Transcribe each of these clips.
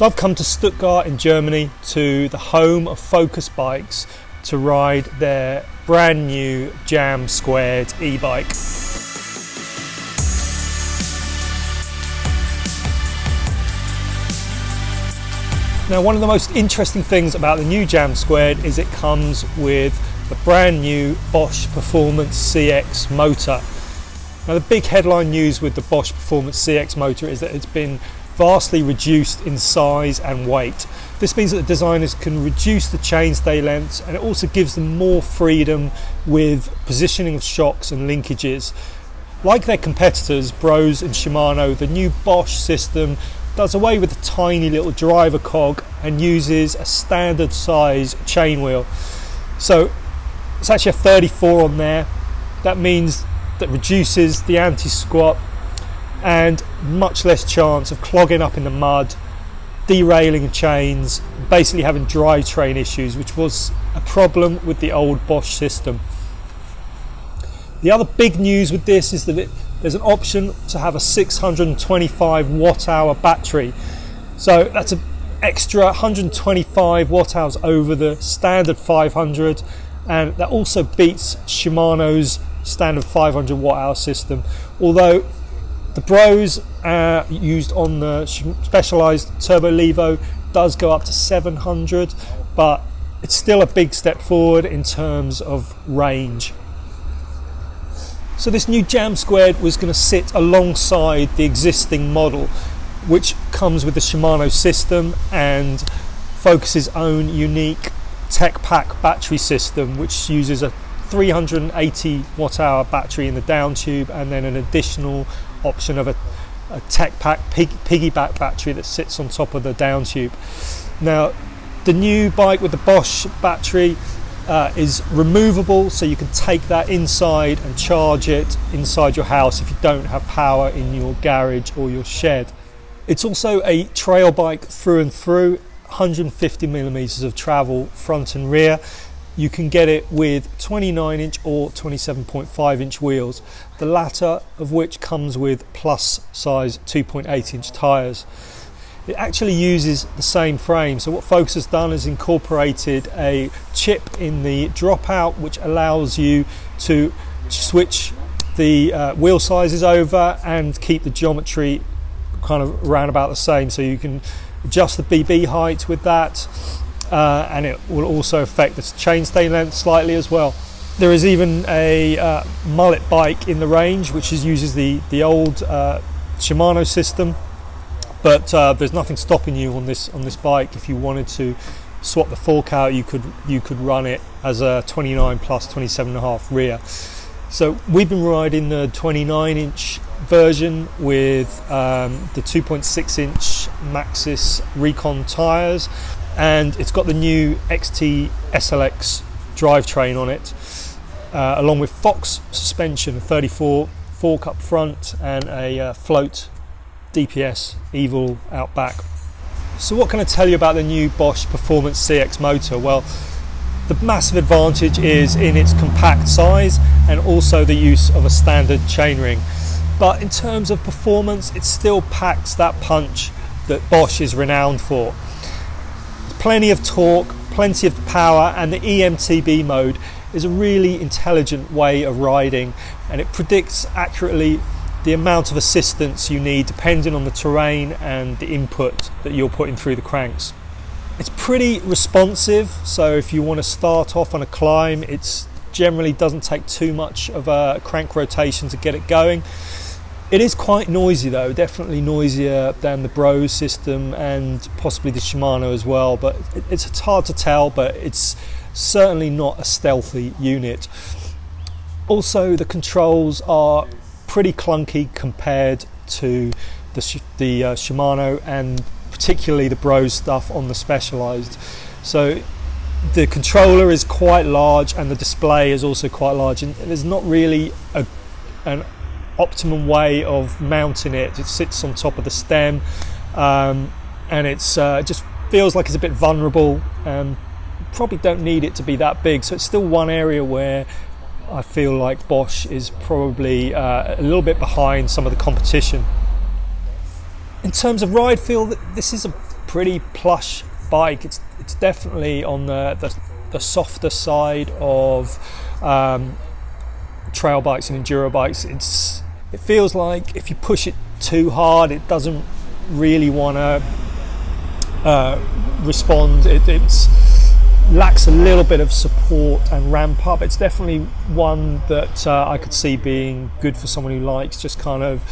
So I've come to Stuttgart in Germany to the home of Focus Bikes to ride their brand new Jam Squared e-bike. Now one of the most interesting things about the new Jam Squared is it comes with the brand new Bosch Performance CX motor. Now the big headline news with the Bosch Performance CX motor is that it's been vastly reduced in size and weight. This means that the designers can reduce the chainstay lengths and it also gives them more freedom with positioning of shocks and linkages. Like their competitors, Brose and Shimano, the new Bosch system does away with the tiny little driver cog and uses a standard size chain wheel. So it's actually a 34 on there. That means that reduces the anti-squat and much less chance of clogging up in the mud, derailing chains, basically having drivetrain issues, which was a problem with the old Bosch system. The other big news with this is that it, there's an option to have a 625 watt hour battery. So that's an extra 125 watt hours over the standard 500 and that also beats Shimano's standard 500 watt hour system. Although the Brose uh, used on the specialized Turbo Levo does go up to 700, but it's still a big step forward in terms of range. So this new Jam Squared was going to sit alongside the existing model, which comes with the Shimano system and Focus's own unique Tech Pack battery system, which uses a 380 watt hour battery in the down tube and then an additional option of a, a Tech Pack pig, piggyback battery that sits on top of the down tube. Now, the new bike with the Bosch battery uh, is removable so you can take that inside and charge it inside your house if you don't have power in your garage or your shed. It's also a trail bike through and through, 150 millimeters of travel front and rear. You can get it with 29 inch or 27.5 inch wheels, the latter of which comes with plus size 2.8 inch tyres. It actually uses the same frame. So what Focus has done is incorporated a chip in the dropout which allows you to switch the uh, wheel sizes over and keep the geometry kind of around about the same. So you can adjust the BB height with that uh, and it will also affect the chainstay length slightly as well. There is even a uh, mullet bike in the range which is, uses the, the old uh, Shimano system. But uh, there's nothing stopping you on this on this bike. If you wanted to swap the fork out you could you could run it as a 29 plus 27 and a half rear. So we've been riding the 29 inch version with um, the 2.6 inch Maxxis Recon tyres and it's got the new XT SLX drivetrain on it uh, along with Fox suspension 34 fork up front and a uh, float DPS EVOL out back. So what can I tell you about the new Bosch Performance CX motor? Well, the massive advantage is in its compact size and also the use of a standard chainring. But in terms of performance, it still packs that punch that Bosch is renowned for. Plenty of torque, plenty of power, and the EMTB mode is a really intelligent way of riding and it predicts accurately the amount of assistance you need depending on the terrain and the input that you're putting through the cranks. It's pretty responsive, so if you want to start off on a climb, it generally doesn't take too much of a crank rotation to get it going. It is quite noisy though, definitely noisier than the Brose system and possibly the Shimano as well, but it's hard to tell, but it's certainly not a stealthy unit. Also, the controls are pretty clunky compared to the, the uh, Shimano and particularly the Brose stuff on the Specialized. So the controller is quite large and the display is also quite large and there's not really a, an optimum way of mounting it. It sits on top of the stem um, and it's uh, just feels like it's a bit vulnerable and probably don't need it to be that big. So it's still one area where I feel like Bosch is probably uh, a little bit behind some of the competition. In terms of ride feel, this is a pretty plush bike. It's it's definitely on the the, the softer side of um, trail bikes and enduro bikes. It's it feels like if you push it too hard, it doesn't really want to uh, respond. It lacks a little bit of support and ramp up. It's definitely one that uh, I could see being good for someone who likes just kind of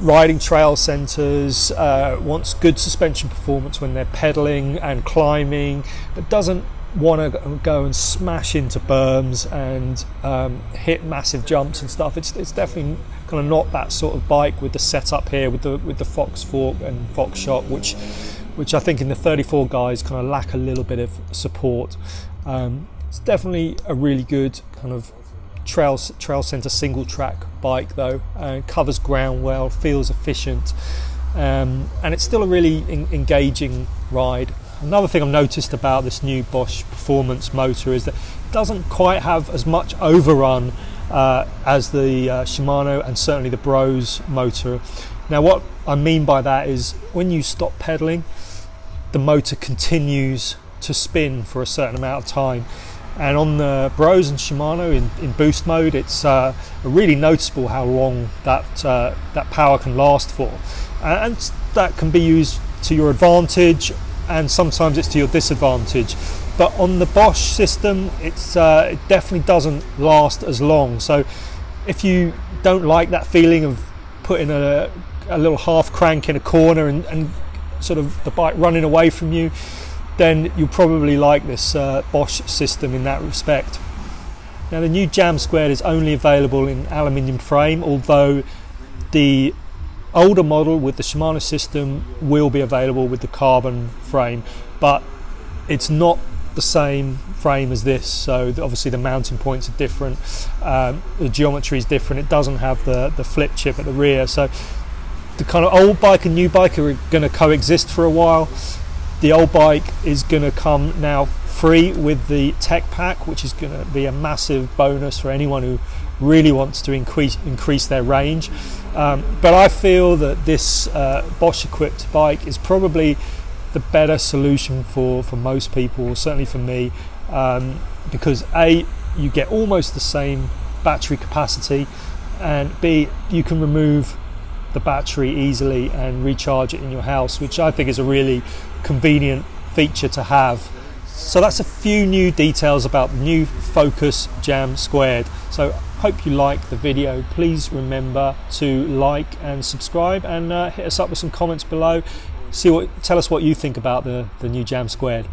riding trail centres, uh, wants good suspension performance when they're pedaling and climbing, but doesn't want to go and smash into berms and um, hit massive jumps and stuff. It's, it's definitely kind of not that sort of bike with the setup here with the with the Fox fork and Fox shock, which which I think in the 34 guys kind of lack a little bit of support. Um, it's definitely a really good kind of trail trail center single track bike though, uh, covers ground well, feels efficient, um, and it's still a really in- engaging ride. Another thing I've noticed about this new Bosch performance motor is that it doesn't quite have as much overrun uh, as the uh, Shimano and certainly the Brose motor. Now, what I mean by that is when you stop pedaling, the motor continues to spin for a certain amount of time. And on the Brose and Shimano in, in boost mode, it's uh, really noticeable how long that uh, that power can last for, and that can be used to your advantage, and sometimes it's to your disadvantage. But on the Bosch system, it's uh, it definitely doesn't last as long. So if you don't like that feeling of putting a, a little half crank in a corner and, and sort of the bike running away from you, then you'll probably like this uh, Bosch system in that respect. Now the new Jam Squared is only available in aluminium frame, although the older model with the Shimano system will be available with the carbon frame, but it's not the same frame as this. So obviously the mounting points are different. Um, the geometry is different. It doesn't have the the flip chip at the rear. So the kind of old bike and new bike are going to coexist for a while. The old bike is going to come now free with the tech pack, which is going to be a massive bonus for anyone who really wants to increase increase their range. Um, but I feel that this uh, Bosch equipped bike is probably the better solution for, for most people, certainly for me, um, because A, you get almost the same battery capacity, and B, you can remove the battery easily and recharge it in your house, which I think is a really convenient feature to have. So that's a few new details about the new Focus Jam Squared. So hope you like the video. Please remember to like and subscribe and uh, hit us up with some comments below. See what, tell us what you think about the, the new Jam Squared.